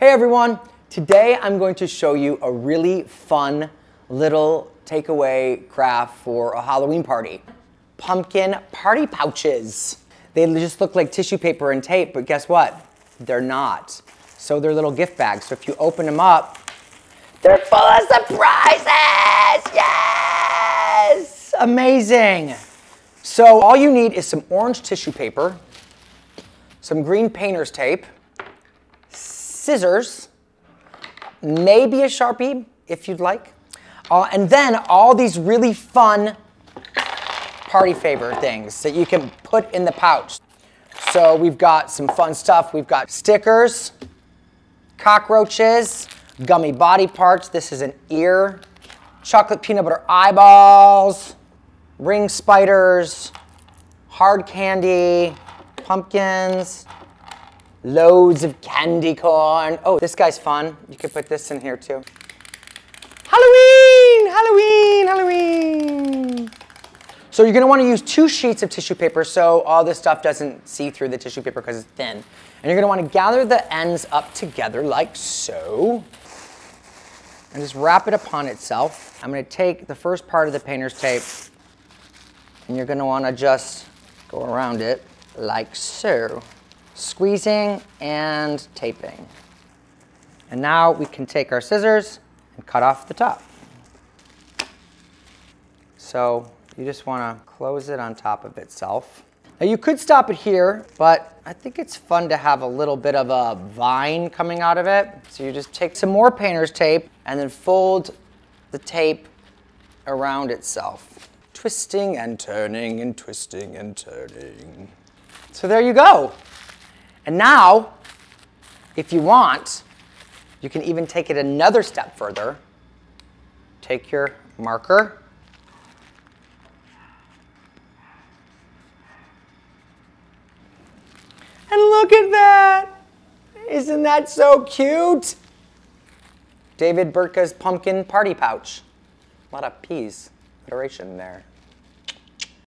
Hey everyone, today I'm going to show you a really fun little takeaway craft for a Halloween party. Pumpkin party pouches. They just look like tissue paper and tape, but guess what? They're not. So they're little gift bags. So if you open them up, they're full of surprises! Yes! Amazing. So all you need is some orange tissue paper, some green painter's tape, scissors, maybe a Sharpie if you'd like, uh, and then all these really fun party favor things that you can put in the pouch. So we've got some fun stuff. We've got stickers, cockroaches, gummy body parts. This is an ear, chocolate peanut butter eyeballs, ring spiders, hard candy, pumpkins, loads of candy corn. Oh, this guy's fun. You could put this in here too. Halloween, Halloween, Halloween. So you're gonna wanna use two sheets of tissue paper so all this stuff doesn't see through the tissue paper because it's thin. And you're gonna wanna gather the ends up together like so. And just wrap it upon itself. I'm gonna take the first part of the painter's tape and you're gonna wanna just go around it like so. Squeezing and taping. And now we can take our scissors and cut off the top. So you just want to close it on top of itself. Now you could stop it here, but I think it's fun to have a little bit of a vine coming out of it. So you just take some more painter's tape and then fold the tape around itself. Twisting and turning and twisting and turning. So there you go. And now, if you want, you can even take it another step further. Take your marker And look at that! Isn't that so cute? David Burtka's pumpkin party pouch. A lot of peas, alliteration there.